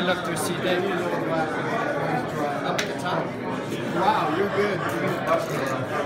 I enough to see that. Up at the top. Wow, you're good.